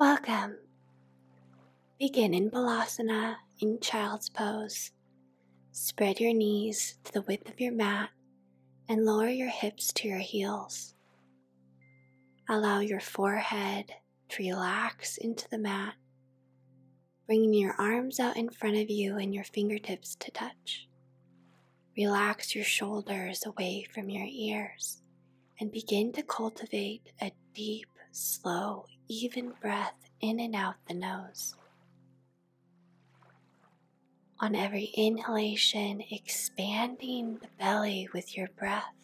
Welcome. Begin in Balasana in Child's Pose. Spread your knees to the width of your mat and lower your hips to your heels. Allow your forehead to relax into the mat, bringing your arms out in front of you and your fingertips to touch. Relax your shoulders away from your ears and begin to cultivate a deep, slow, even breath in and out the nose. On every inhalation, expanding the belly with your breath.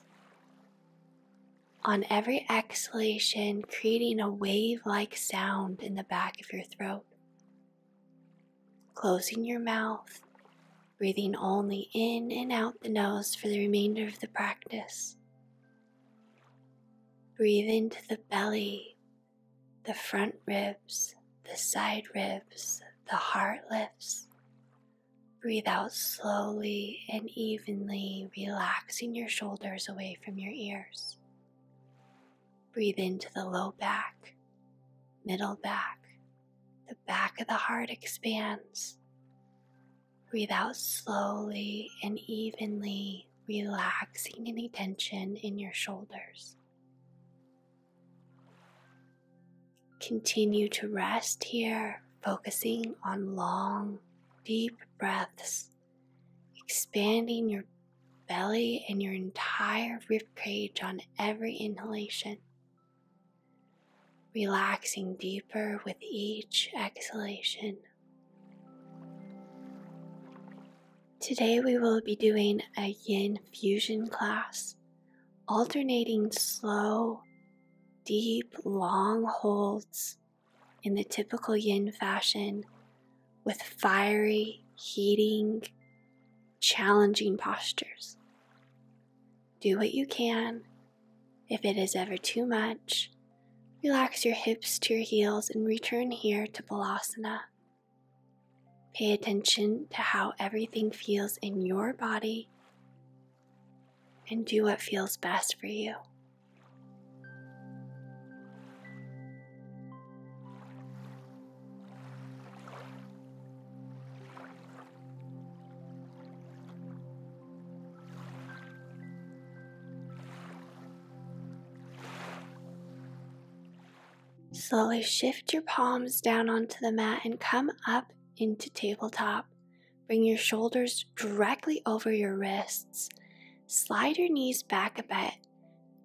On every exhalation, creating a wave like sound in the back of your throat. Closing your mouth, breathing only in and out the nose for the remainder of the practice. Breathe into the belly, the front ribs, the side ribs, the heart lifts. Breathe out slowly and evenly, relaxing your shoulders away from your ears. Breathe into the low back, middle back, the back of the heart expands. Breathe out slowly and evenly, relaxing any tension in your shoulders. Continue to rest here, focusing on long, deep breaths, expanding your belly and your entire rib cage on every inhalation. Relaxing deeper with each exhalation. Today we will be doing a yin fusion class, alternating slow deep, long holds in the typical yin fashion with fiery, heating, challenging postures. Do what you can. If it is ever too much, relax your hips to your heels and return here to Balasana. Pay attention to how everything feels in your body and do what feels best for you. Slowly shift your palms down onto the mat and come up into tabletop. Bring your shoulders directly over your wrists. Slide your knees back a bit,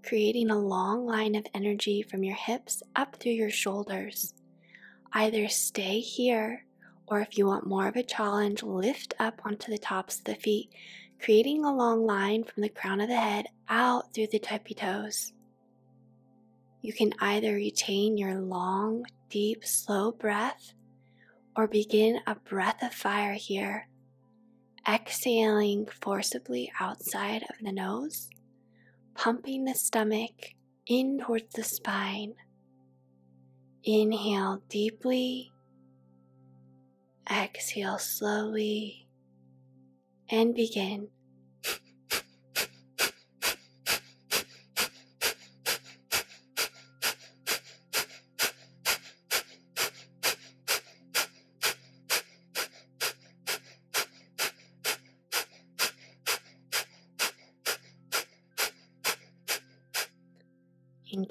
creating a long line of energy from your hips up through your shoulders. Either stay here, or if you want more of a challenge, lift up onto the tops of the feet, creating a long line from the crown of the head out through the tippy toes. You can either retain your long, deep, slow breath or begin a breath of fire here, exhaling forcibly outside of the nose, pumping the stomach in towards the spine. Inhale deeply, exhale slowly, and begin.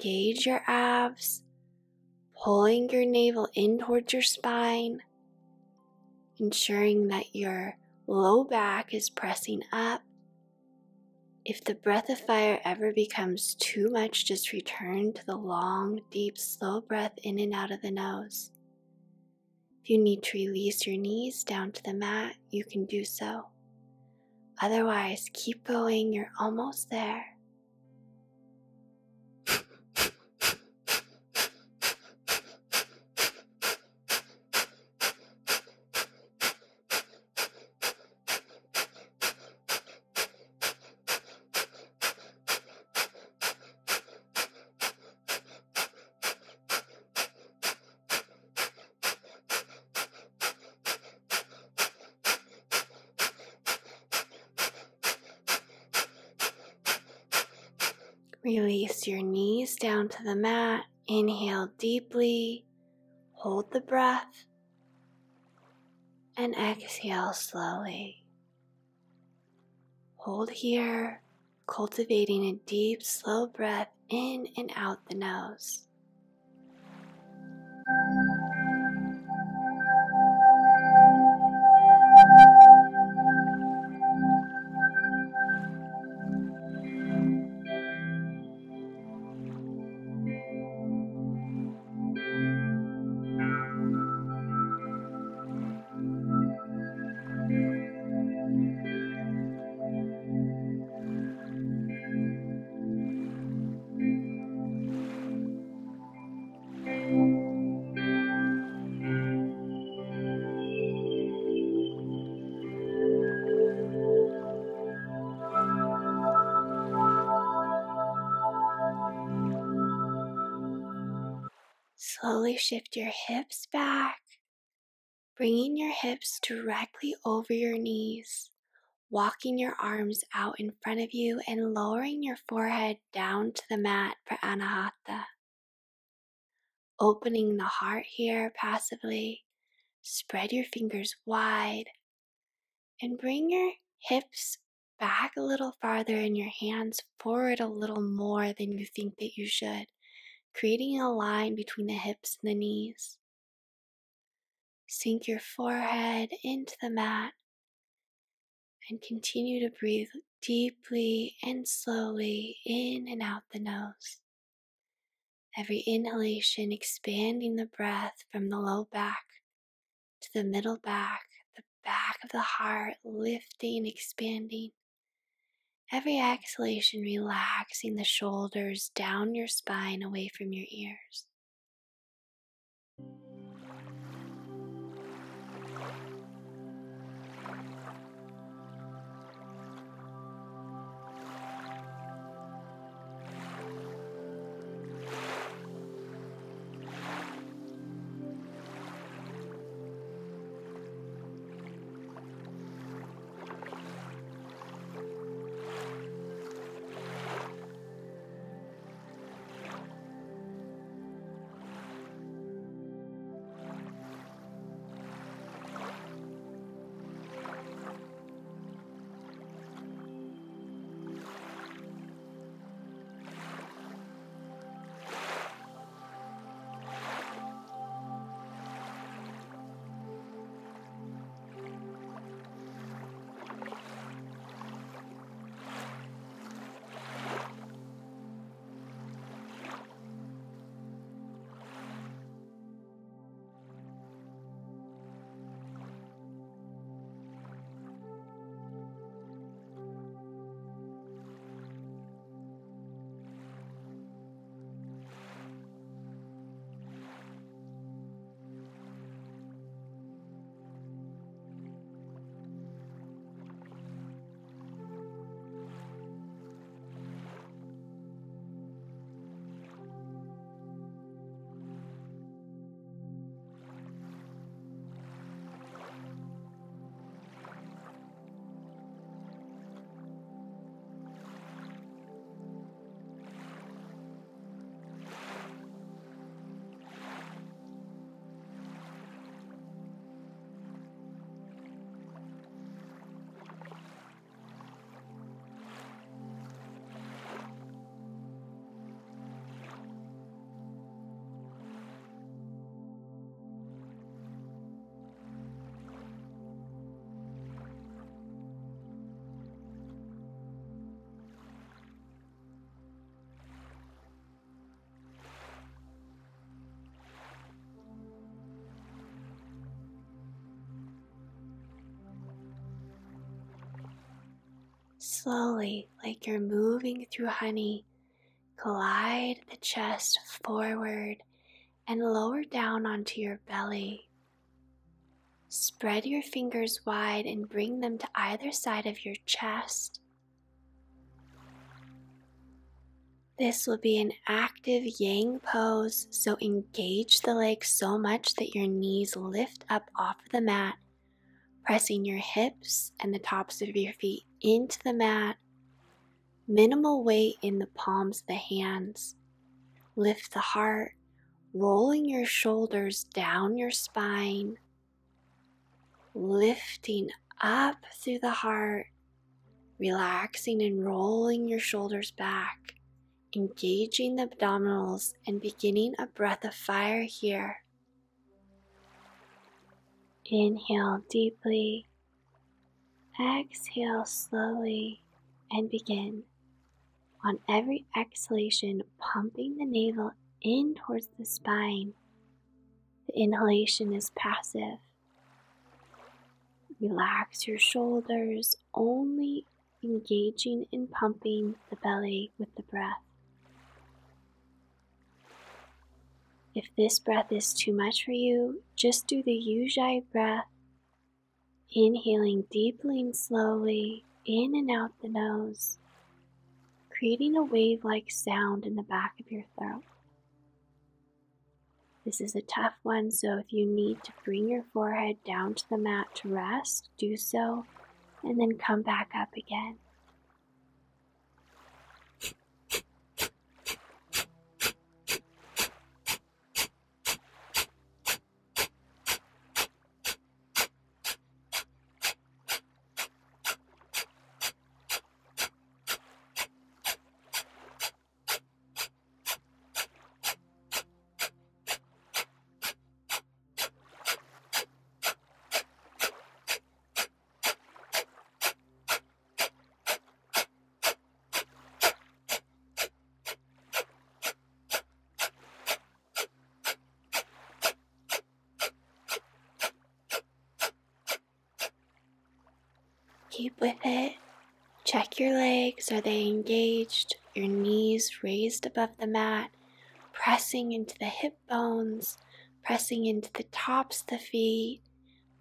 Engage your abs, pulling your navel in towards your spine, ensuring that your low back is pressing up. If the breath of fire ever becomes too much, just return to the long, deep, slow breath in and out of the nose. If you need to release your knees down to the mat, you can do so. Otherwise, keep going, you're almost there. Release your knees down to the mat. Inhale deeply. Hold the breath and exhale slowly. Hold here, cultivating a deep, slow breath in and out the nose. Shift your hips back, bringing your hips directly over your knees, walking your arms out in front of you and lowering your forehead down to the mat for Anahata. Opening the heart here passively, spread your fingers wide and bring your hips back a little farther and your hands forward a little more than you think that you should creating a line between the hips and the knees. Sink your forehead into the mat and continue to breathe deeply and slowly in and out the nose. Every inhalation expanding the breath from the low back to the middle back, the back of the heart lifting, expanding. Every exhalation, relaxing the shoulders down your spine away from your ears. Slowly, like you're moving through honey, glide the chest forward and lower down onto your belly. Spread your fingers wide and bring them to either side of your chest. This will be an active yang pose, so engage the legs so much that your knees lift up off the mat pressing your hips and the tops of your feet into the mat. Minimal weight in the palms of the hands. Lift the heart, rolling your shoulders down your spine, lifting up through the heart, relaxing and rolling your shoulders back, engaging the abdominals, and beginning a breath of fire here. Inhale deeply, exhale slowly, and begin. On every exhalation, pumping the navel in towards the spine. The inhalation is passive. Relax your shoulders, only engaging in pumping the belly with the breath. If this breath is too much for you, just do the Ujjayi breath, inhaling deeply and slowly in and out the nose, creating a wave like sound in the back of your throat. This is a tough one, so if you need to bring your forehead down to the mat to rest, do so, and then come back up again. Keep with it. Check your legs. Are they engaged? Your raised above the mat, pressing into the hip bones, pressing into the tops of the feet.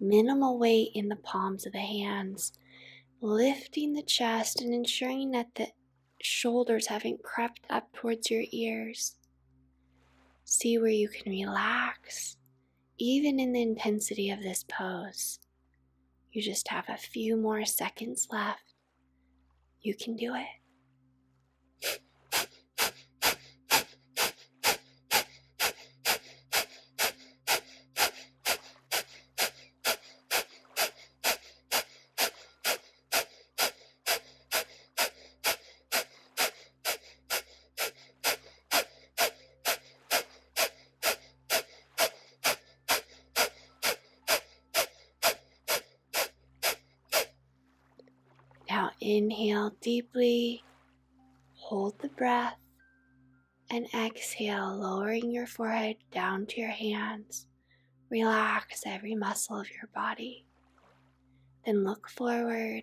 Minimal weight in the palms of the hands. Lifting the chest and ensuring that the shoulders haven't crept up towards your ears. See where you can relax, even in the intensity of this pose. You just have a few more seconds left. You can do it. Deeply, hold the breath, and exhale, lowering your forehead down to your hands. Relax every muscle of your body. Then look forward,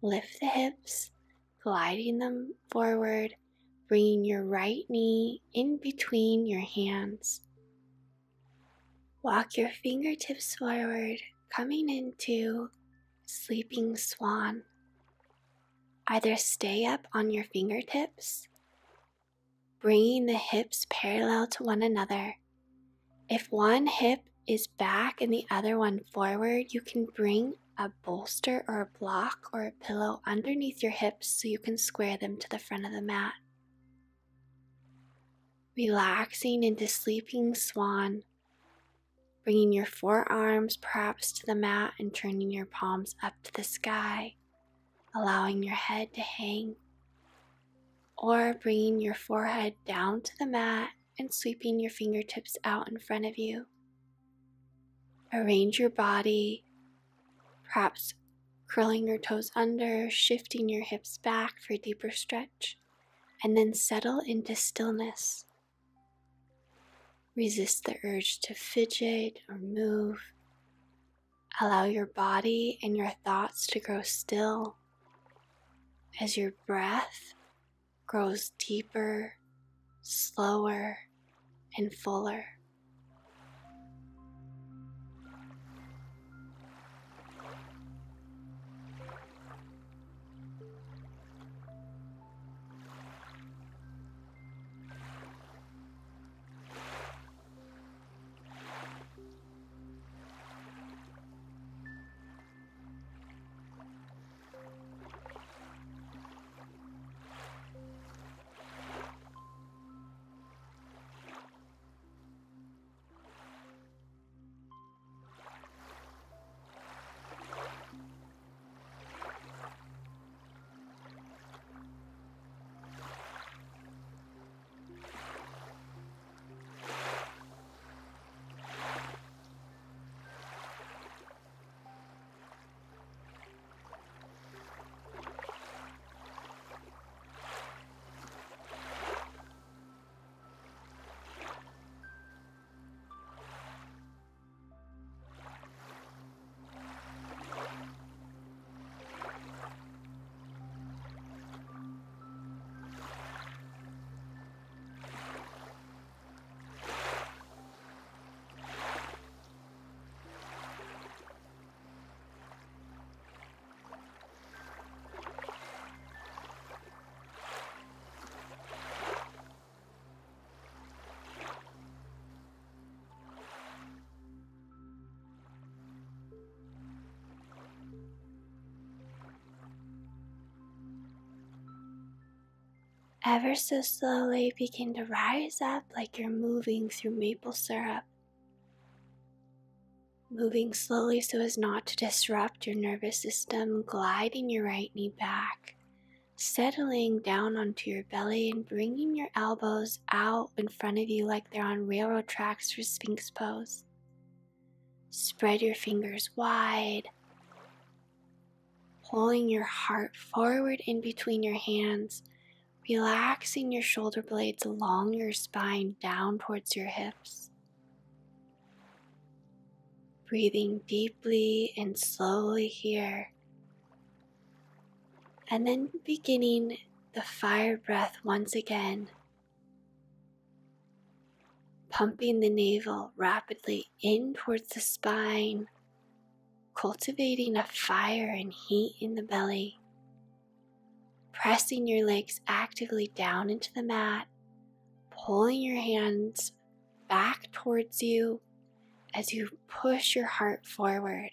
lift the hips, gliding them forward, bringing your right knee in between your hands. Walk your fingertips forward, coming into sleeping swan. Either stay up on your fingertips, bringing the hips parallel to one another. If one hip is back and the other one forward, you can bring a bolster or a block or a pillow underneath your hips so you can square them to the front of the mat. Relaxing into sleeping swan, bringing your forearms perhaps to the mat and turning your palms up to the sky allowing your head to hang, or bringing your forehead down to the mat and sweeping your fingertips out in front of you. Arrange your body, perhaps curling your toes under, shifting your hips back for a deeper stretch, and then settle into stillness. Resist the urge to fidget or move. Allow your body and your thoughts to grow still as your breath grows deeper, slower, and fuller. Ever so slowly begin to rise up like you're moving through maple syrup. Moving slowly so as not to disrupt your nervous system, gliding your right knee back, settling down onto your belly and bringing your elbows out in front of you like they're on railroad tracks for Sphinx pose. Spread your fingers wide, pulling your heart forward in between your hands relaxing your shoulder blades along your spine down towards your hips. Breathing deeply and slowly here. And then beginning the fire breath once again. Pumping the navel rapidly in towards the spine, cultivating a fire and heat in the belly pressing your legs actively down into the mat, pulling your hands back towards you as you push your heart forward.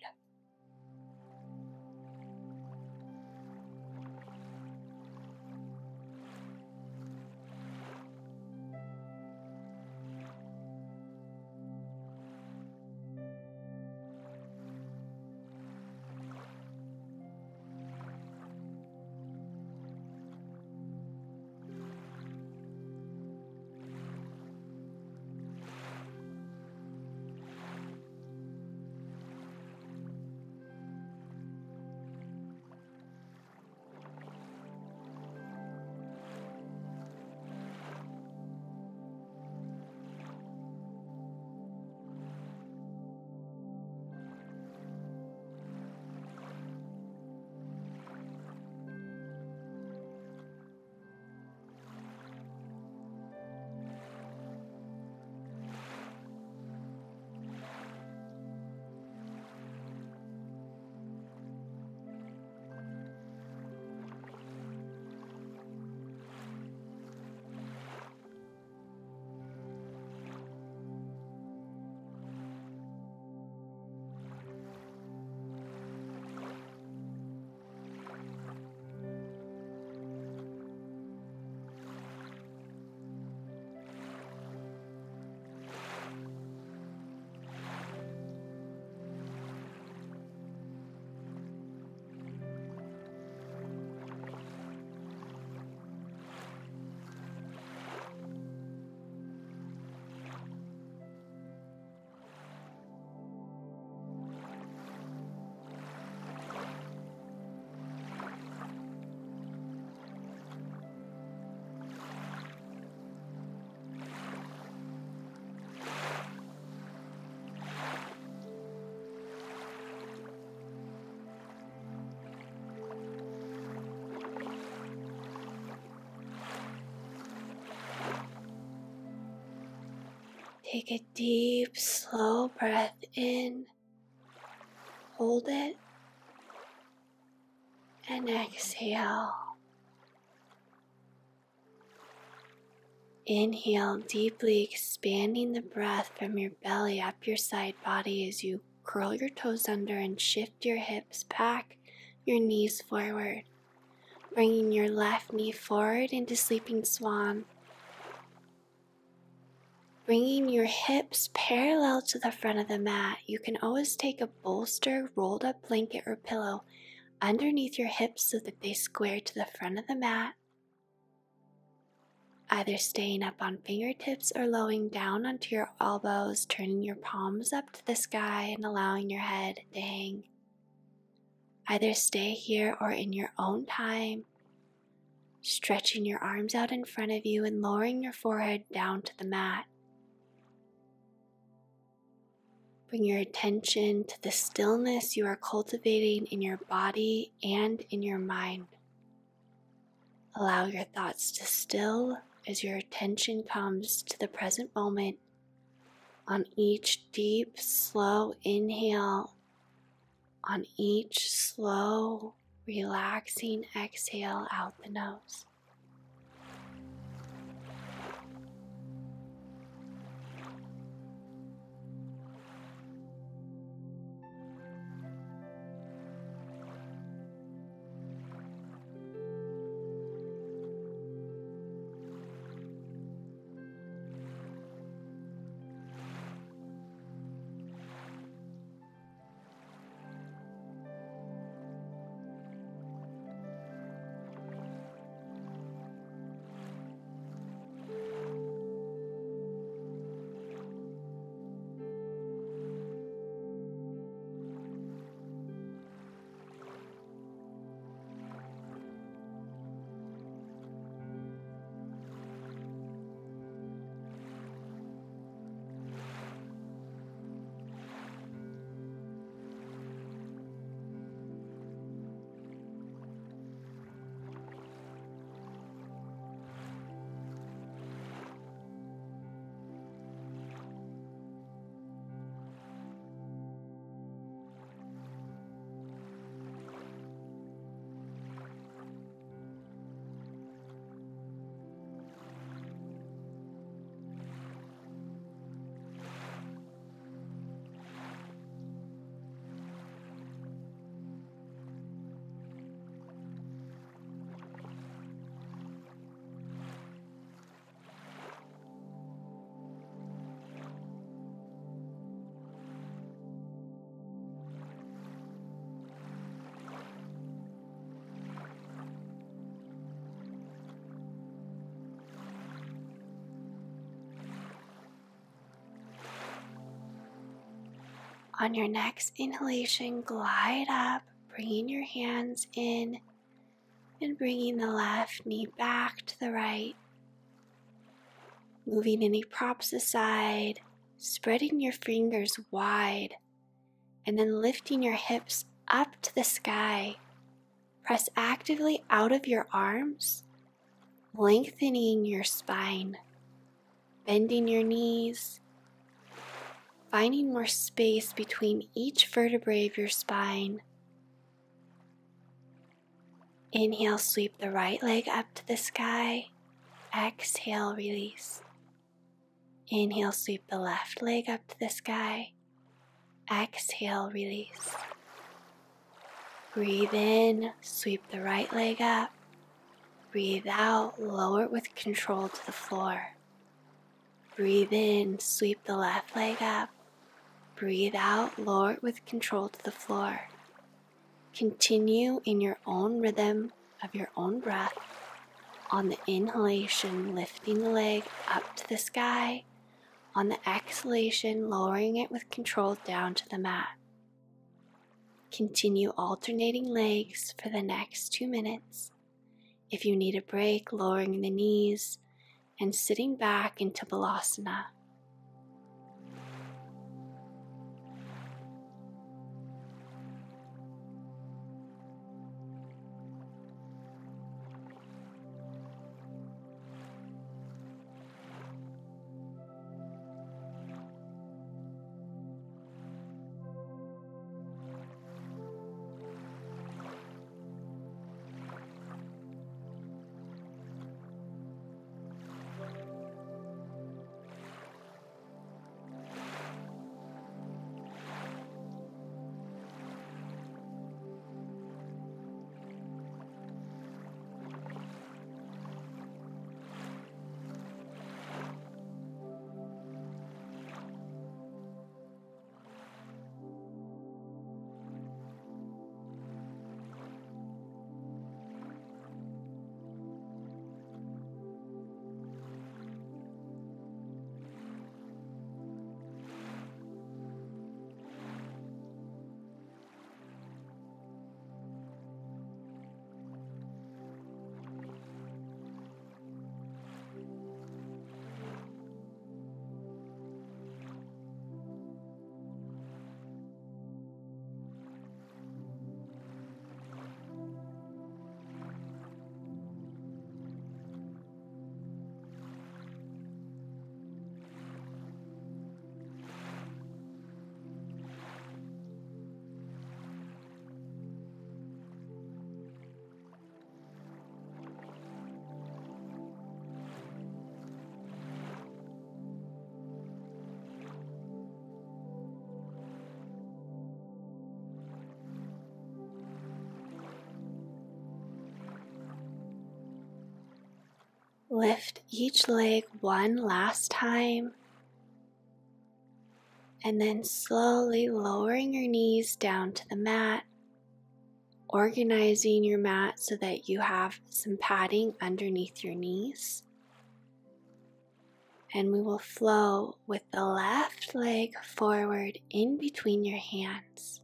Take a deep, slow breath in, hold it, and exhale. Inhale deeply, expanding the breath from your belly up your side body as you curl your toes under and shift your hips back, your knees forward, bringing your left knee forward into sleeping swan bringing your hips parallel to the front of the mat. You can always take a bolster, rolled up blanket, or pillow underneath your hips so that they square to the front of the mat. Either staying up on fingertips or lowering down onto your elbows, turning your palms up to the sky and allowing your head to hang. Either stay here or in your own time, stretching your arms out in front of you and lowering your forehead down to the mat. Bring your attention to the stillness you are cultivating in your body and in your mind. Allow your thoughts to still as your attention comes to the present moment on each deep, slow inhale, on each slow, relaxing exhale out the nose. On your next inhalation, glide up, bringing your hands in and bringing the left knee back to the right. Moving any props aside, spreading your fingers wide, and then lifting your hips up to the sky. Press actively out of your arms, lengthening your spine, bending your knees, finding more space between each vertebrae of your spine. Inhale, sweep the right leg up to the sky. Exhale, release. Inhale, sweep the left leg up to the sky. Exhale, release. Breathe in, sweep the right leg up. Breathe out, lower it with control to the floor. Breathe in, sweep the left leg up. Breathe out, lower it with control to the floor. Continue in your own rhythm of your own breath. On the inhalation, lifting the leg up to the sky. On the exhalation, lowering it with control down to the mat. Continue alternating legs for the next two minutes. If you need a break, lowering the knees and sitting back into Balasana. Lift each leg one last time. And then slowly lowering your knees down to the mat, organizing your mat so that you have some padding underneath your knees. And we will flow with the left leg forward in between your hands,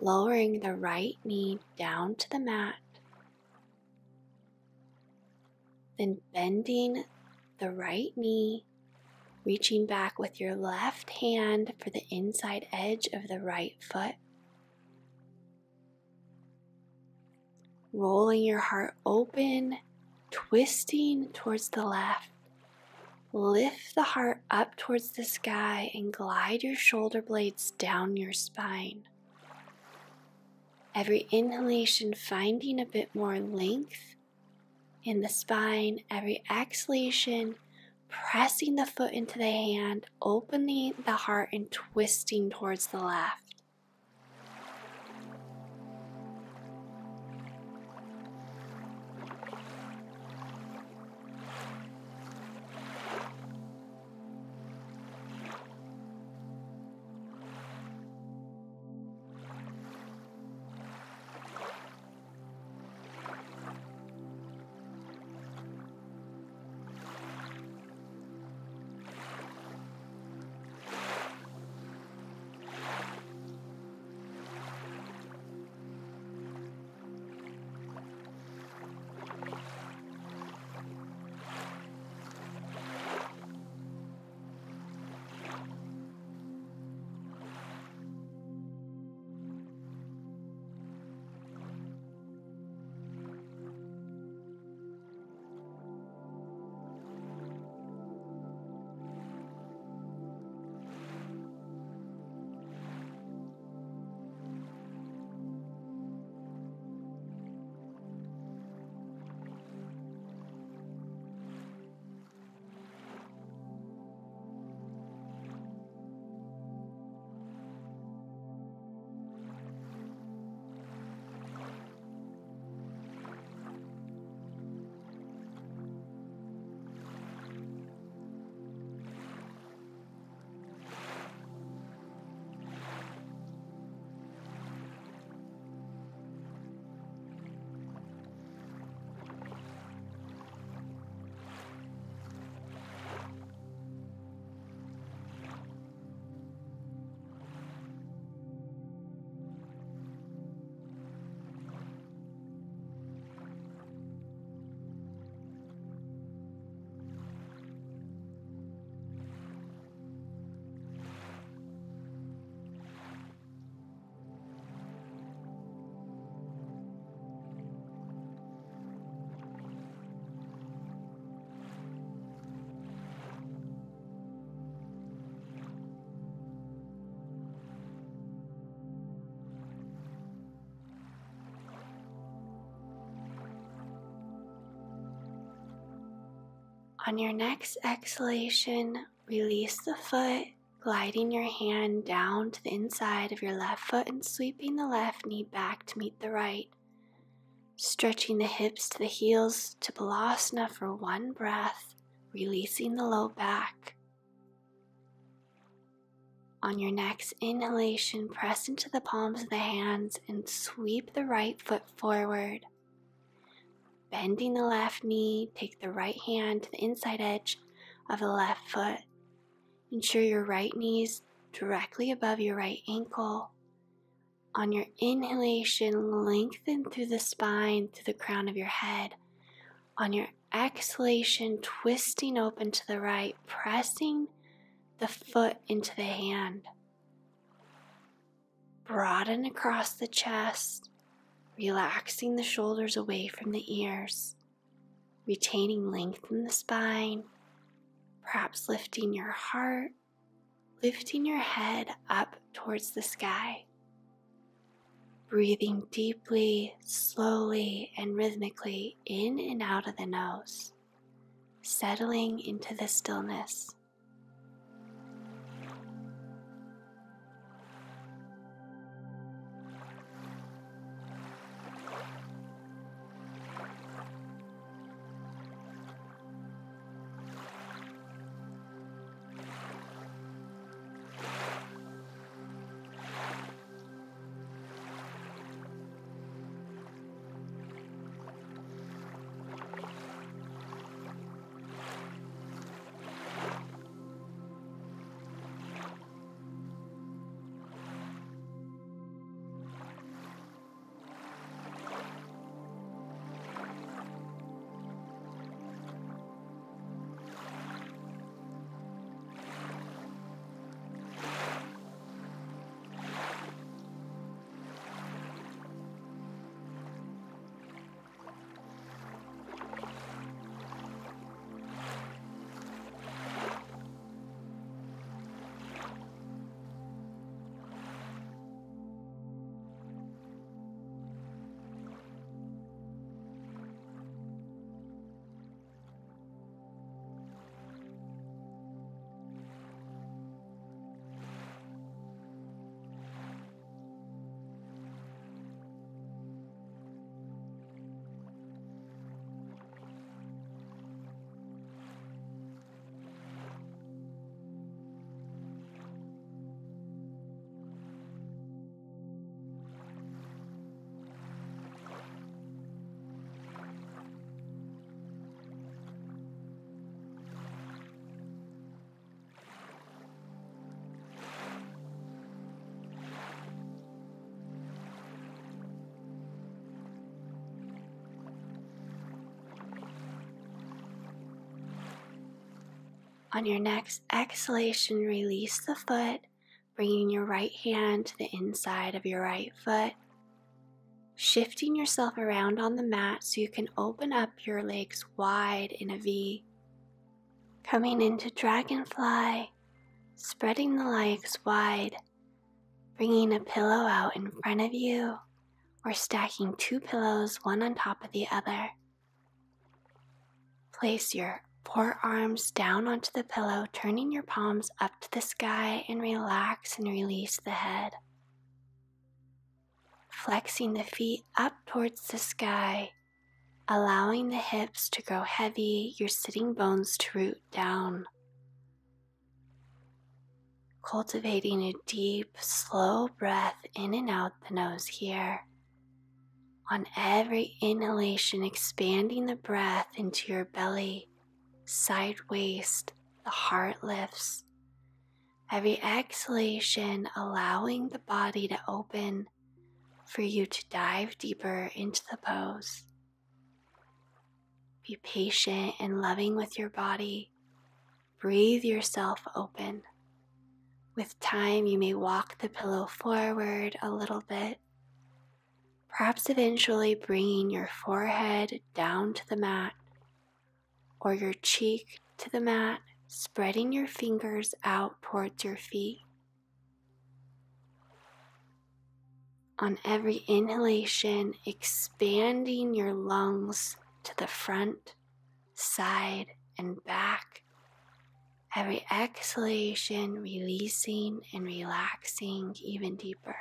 lowering the right knee down to the mat Then bending the right knee, reaching back with your left hand for the inside edge of the right foot. Rolling your heart open, twisting towards the left. Lift the heart up towards the sky and glide your shoulder blades down your spine. Every inhalation, finding a bit more length in the spine, every exhalation, pressing the foot into the hand, opening the heart, and twisting towards the left. On your next exhalation, release the foot, gliding your hand down to the inside of your left foot and sweeping the left knee back to meet the right. Stretching the hips to the heels to Balasana for one breath, releasing the low back. On your next inhalation, press into the palms of the hands and sweep the right foot forward. Bending the left knee, take the right hand to the inside edge of the left foot. Ensure your right knee is directly above your right ankle. On your inhalation, lengthen through the spine to the crown of your head. On your exhalation, twisting open to the right, pressing the foot into the hand. Broaden across the chest, relaxing the shoulders away from the ears, retaining length in the spine, perhaps lifting your heart, lifting your head up towards the sky. Breathing deeply, slowly, and rhythmically in and out of the nose, settling into the stillness. On your next exhalation, release the foot, bringing your right hand to the inside of your right foot. Shifting yourself around on the mat so you can open up your legs wide in a V. Coming into dragonfly, spreading the legs wide, bringing a pillow out in front of you, or stacking two pillows one on top of the other. Place your Forearms down onto the pillow, turning your palms up to the sky and relax and release the head. Flexing the feet up towards the sky, allowing the hips to grow heavy, your sitting bones to root down. Cultivating a deep, slow breath in and out the nose here. On every inhalation, expanding the breath into your belly side waist, the heart lifts. Every exhalation, allowing the body to open for you to dive deeper into the pose. Be patient and loving with your body. Breathe yourself open. With time, you may walk the pillow forward a little bit, perhaps eventually bringing your forehead down to the mat or your cheek to the mat, spreading your fingers out towards your feet. On every inhalation, expanding your lungs to the front, side, and back. Every exhalation, releasing and relaxing even deeper.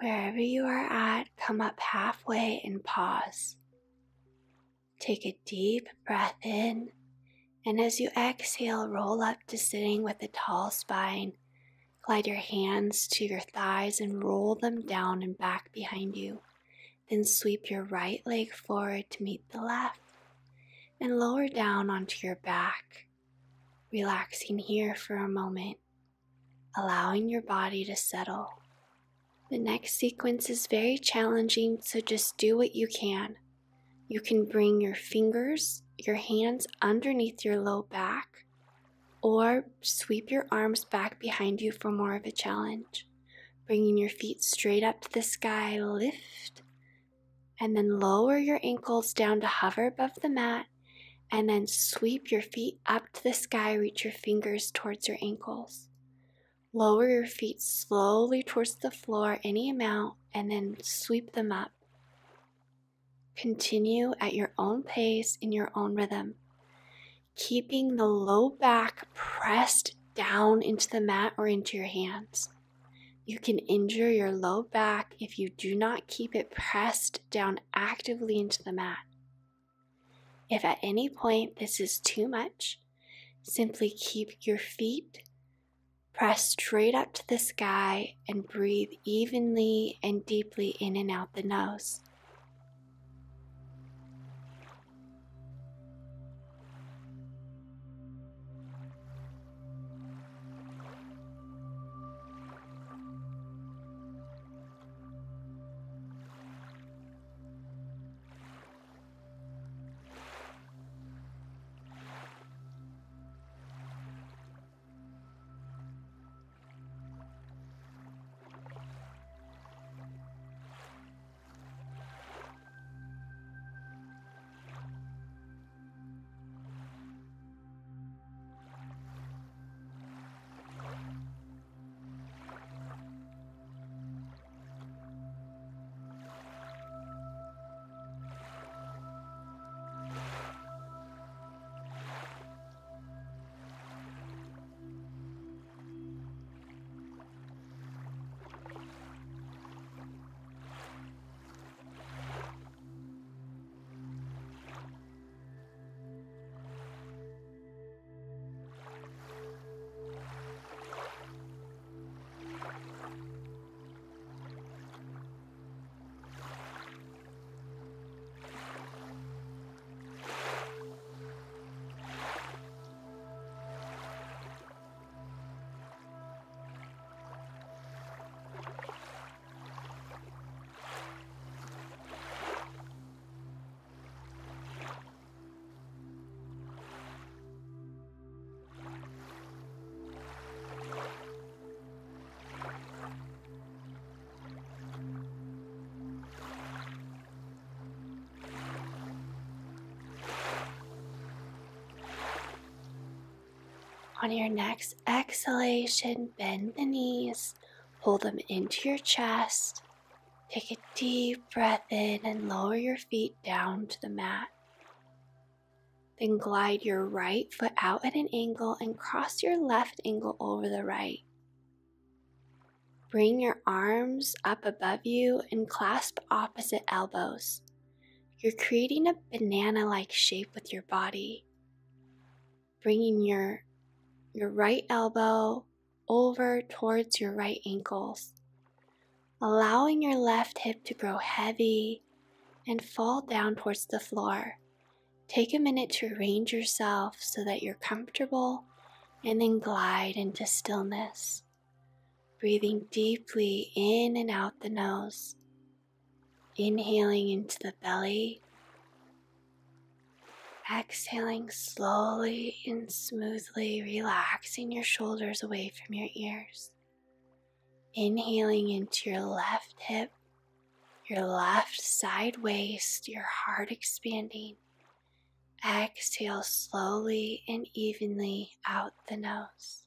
Wherever you are at, come up halfway and pause. Take a deep breath in, and as you exhale, roll up to sitting with a tall spine. Glide your hands to your thighs and roll them down and back behind you. Then sweep your right leg forward to meet the left and lower down onto your back, relaxing here for a moment, allowing your body to settle. The next sequence is very challenging, so just do what you can. You can bring your fingers, your hands underneath your low back, or sweep your arms back behind you for more of a challenge. Bringing your feet straight up to the sky, lift, and then lower your ankles down to hover above the mat, and then sweep your feet up to the sky, reach your fingers towards your ankles. Lower your feet slowly towards the floor, any amount, and then sweep them up. Continue at your own pace in your own rhythm, keeping the low back pressed down into the mat or into your hands. You can injure your low back if you do not keep it pressed down actively into the mat. If at any point this is too much, simply keep your feet Press straight up to the sky and breathe evenly and deeply in and out the nose. On your next exhalation, bend the knees, pull them into your chest. Take a deep breath in and lower your feet down to the mat. Then glide your right foot out at an angle and cross your left ankle over the right. Bring your arms up above you and clasp opposite elbows. You're creating a banana like shape with your body. Bringing your, your right elbow over towards your right ankles. Allowing your left hip to grow heavy and fall down towards the floor. Take a minute to arrange yourself so that you're comfortable and then glide into stillness. Breathing deeply in and out the nose. Inhaling into the belly. Exhaling slowly and smoothly, relaxing your shoulders away from your ears. Inhaling into your left hip, your left side waist, your heart expanding Exhale slowly and evenly out the nose.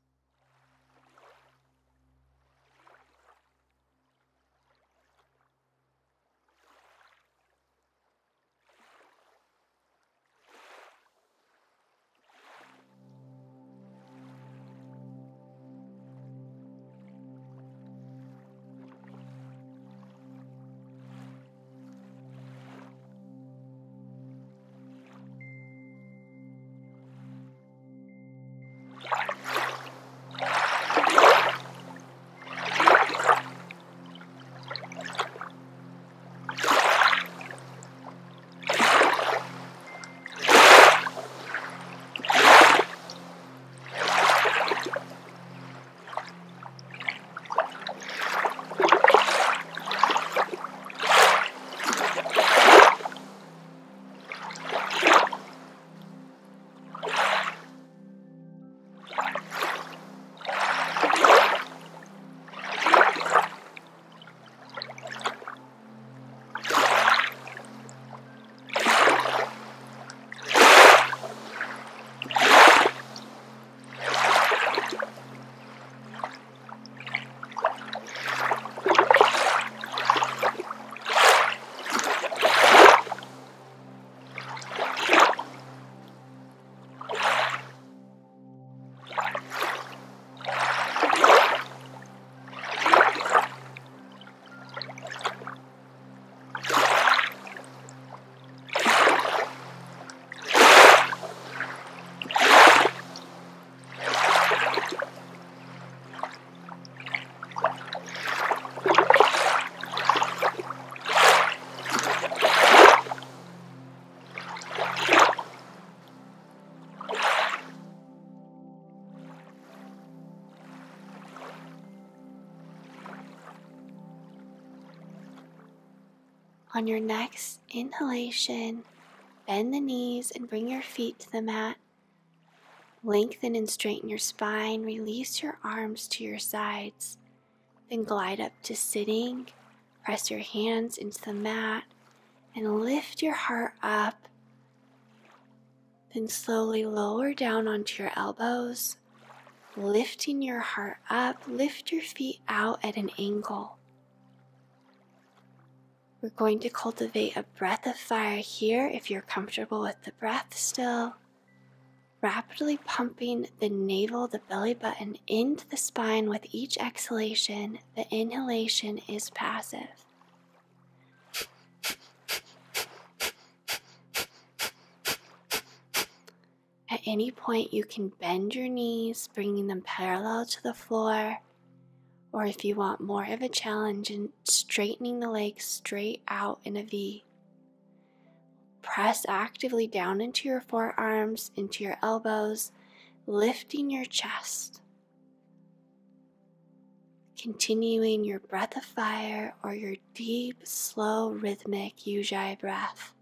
On your next inhalation, bend the knees and bring your feet to the mat. Lengthen and straighten your spine. Release your arms to your sides. Then glide up to sitting. Press your hands into the mat and lift your heart up. Then slowly lower down onto your elbows, lifting your heart up. Lift your feet out at an angle. Going to cultivate a breath of fire here if you're comfortable with the breath still. Rapidly pumping the navel, the belly button into the spine with each exhalation. The inhalation is passive. At any point, you can bend your knees, bringing them parallel to the floor or if you want more of a challenge in straightening the legs straight out in a V. Press actively down into your forearms, into your elbows, lifting your chest. Continuing your breath of fire or your deep, slow, rhythmic Ujjayi breath.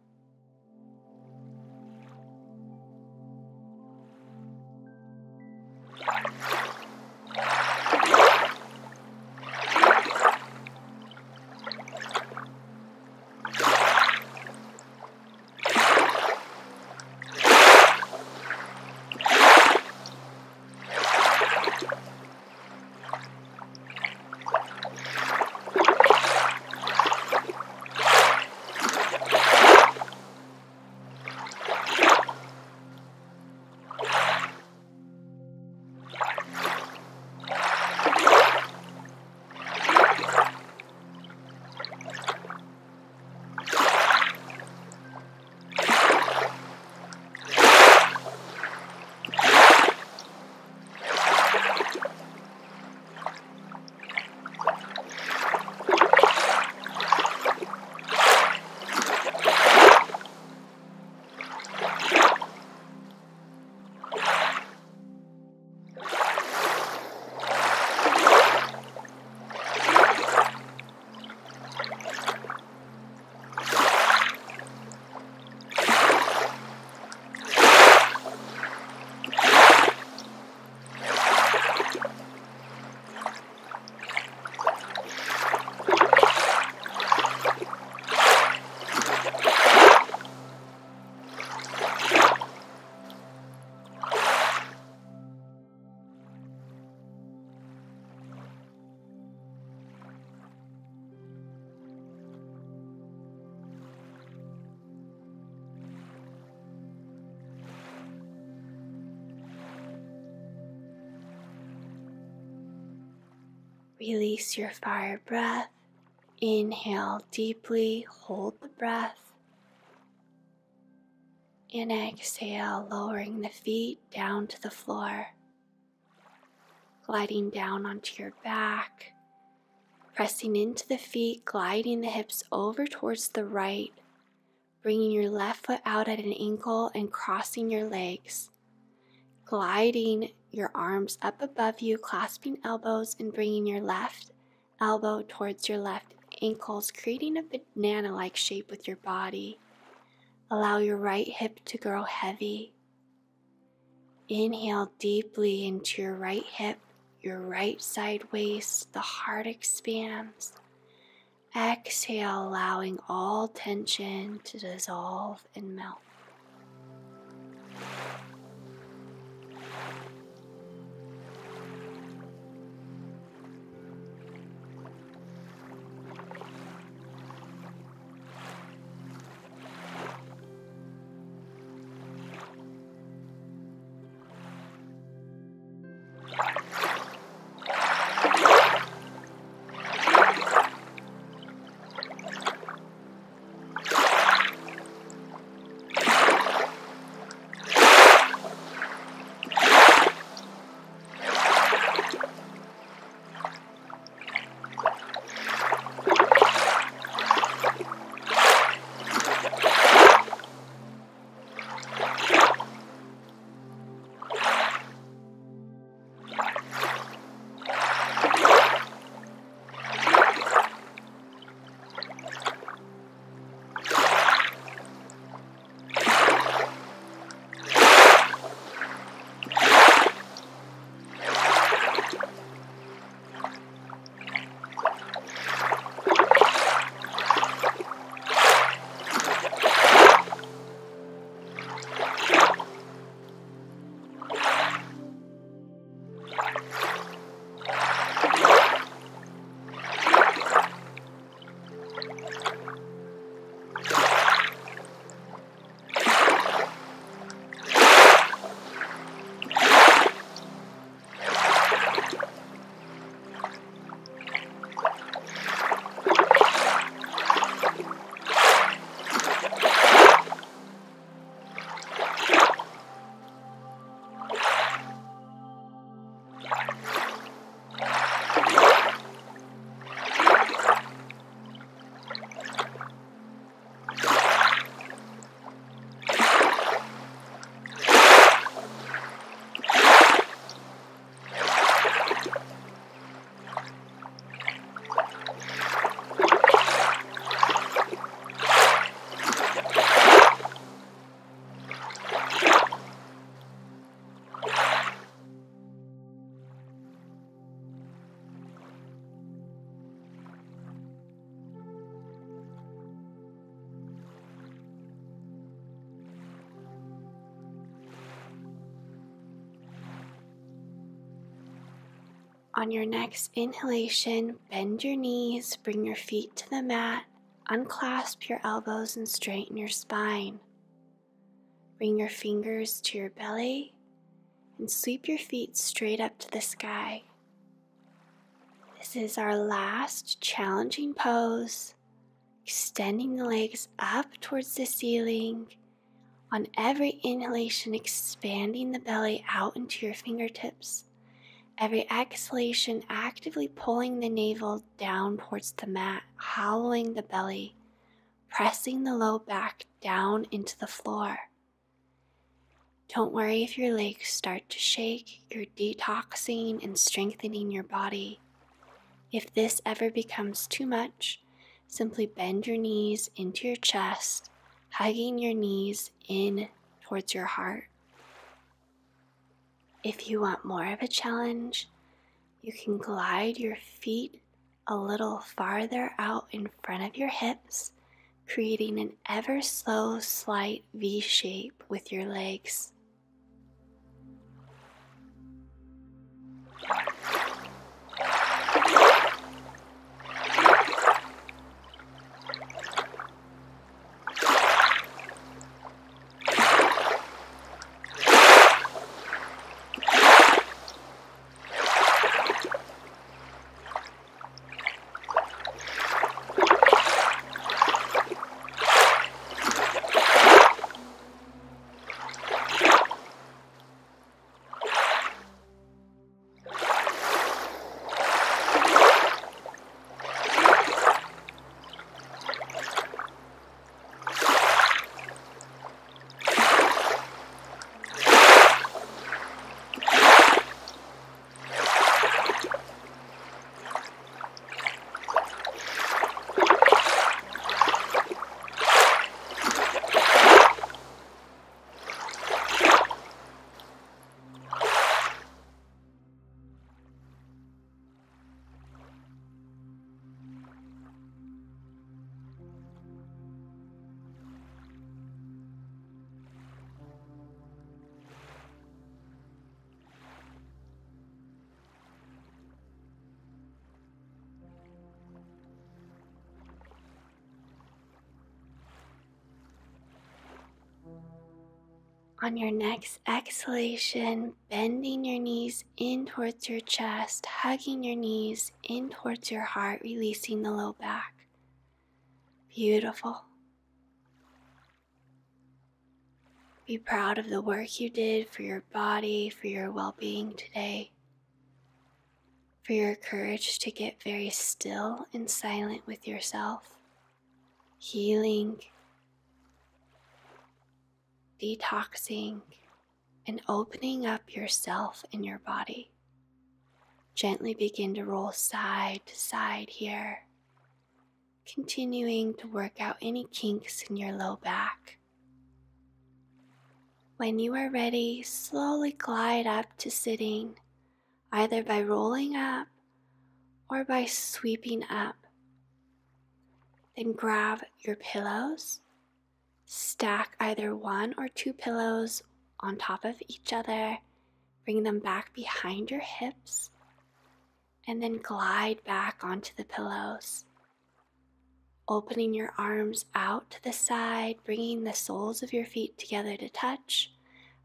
Release your fire breath. Inhale deeply, hold the breath. And exhale, lowering the feet down to the floor. Gliding down onto your back. Pressing into the feet, gliding the hips over towards the right. Bringing your left foot out at an ankle and crossing your legs. Gliding your arms up above you, clasping elbows and bringing your left elbow towards your left ankles, creating a banana like shape with your body. Allow your right hip to grow heavy. Inhale deeply into your right hip, your right side waist, the heart expands. Exhale, allowing all tension to dissolve and melt. On your next inhalation, bend your knees, bring your feet to the mat, unclasp your elbows, and straighten your spine. Bring your fingers to your belly and sweep your feet straight up to the sky. This is our last challenging pose, extending the legs up towards the ceiling. On every inhalation, expanding the belly out into your fingertips Every exhalation actively pulling the navel down towards the mat, hollowing the belly, pressing the low back down into the floor. Don't worry if your legs start to shake, you're detoxing and strengthening your body. If this ever becomes too much, simply bend your knees into your chest, hugging your knees in towards your heart. If you want more of a challenge, you can glide your feet a little farther out in front of your hips, creating an ever slow, slight V shape with your legs. On your next exhalation, bending your knees in towards your chest, hugging your knees in towards your heart, releasing the low back. Beautiful. Be proud of the work you did for your body, for your well being today, for your courage to get very still and silent with yourself, healing detoxing, and opening up yourself and your body. Gently begin to roll side to side here, continuing to work out any kinks in your low back. When you are ready, slowly glide up to sitting, either by rolling up or by sweeping up. Then grab your pillows Stack either one or two pillows on top of each other, bring them back behind your hips, and then glide back onto the pillows. Opening your arms out to the side, bringing the soles of your feet together to touch,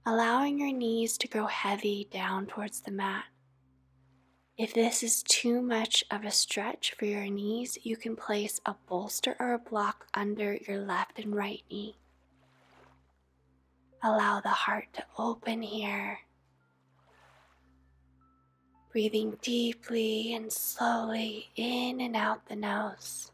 allowing your knees to grow heavy down towards the mat. If this is too much of a stretch for your knees, you can place a bolster or a block under your left and right knee. Allow the heart to open here. Breathing deeply and slowly in and out the nose.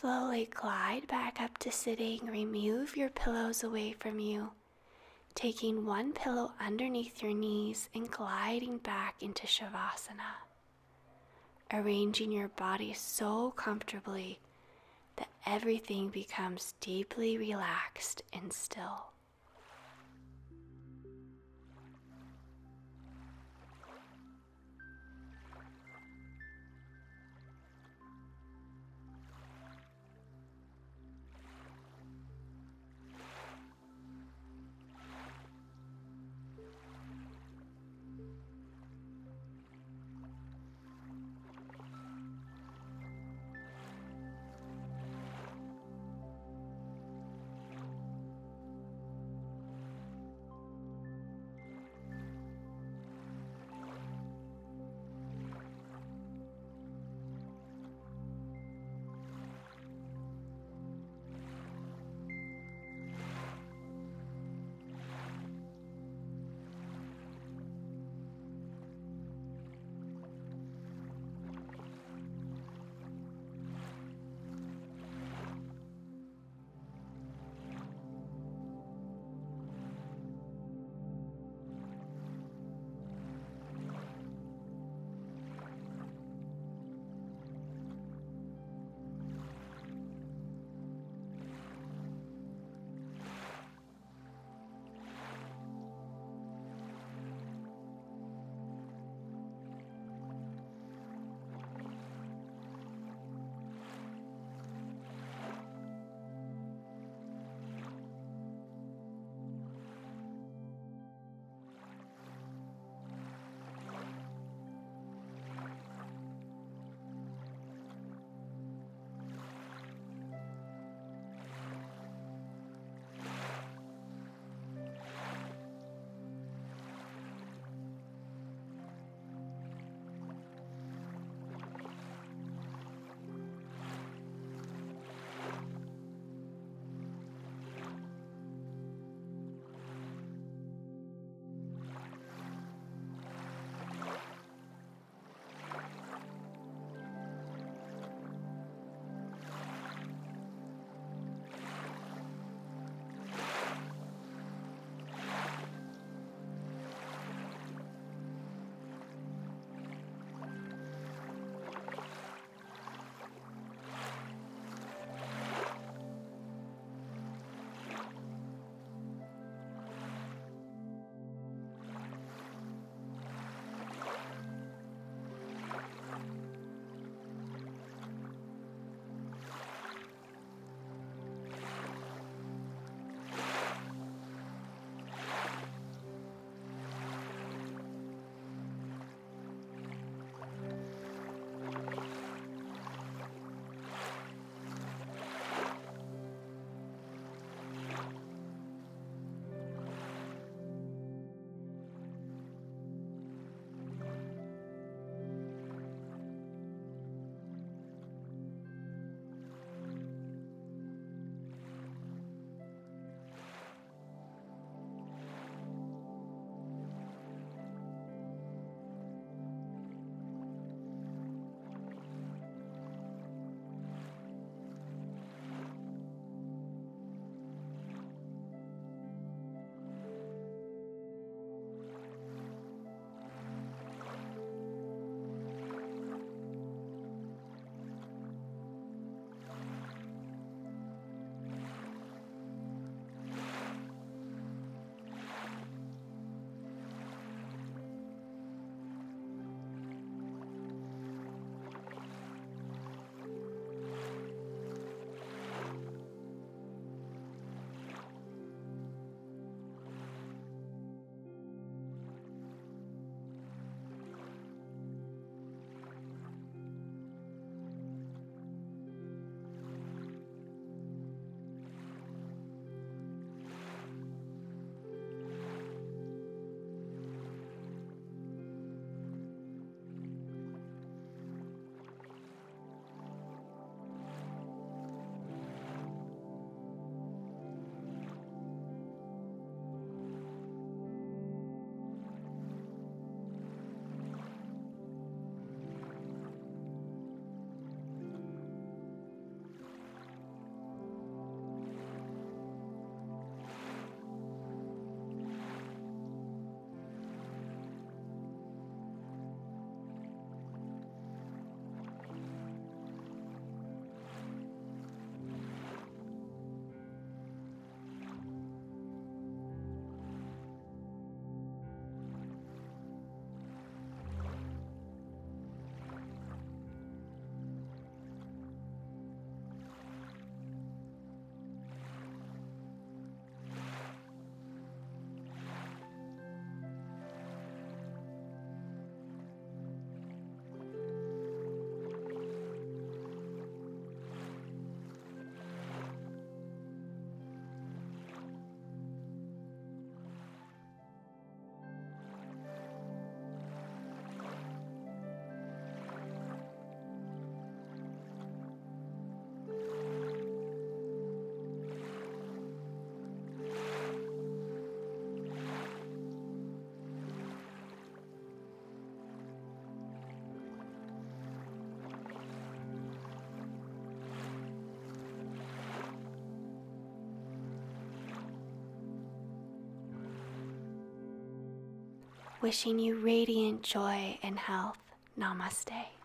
Slowly glide back up to sitting. Remove your pillows away from you, taking one pillow underneath your knees and gliding back into Shavasana. Arranging your body so comfortably that everything becomes deeply relaxed and still. Wishing you radiant joy and health. Namaste.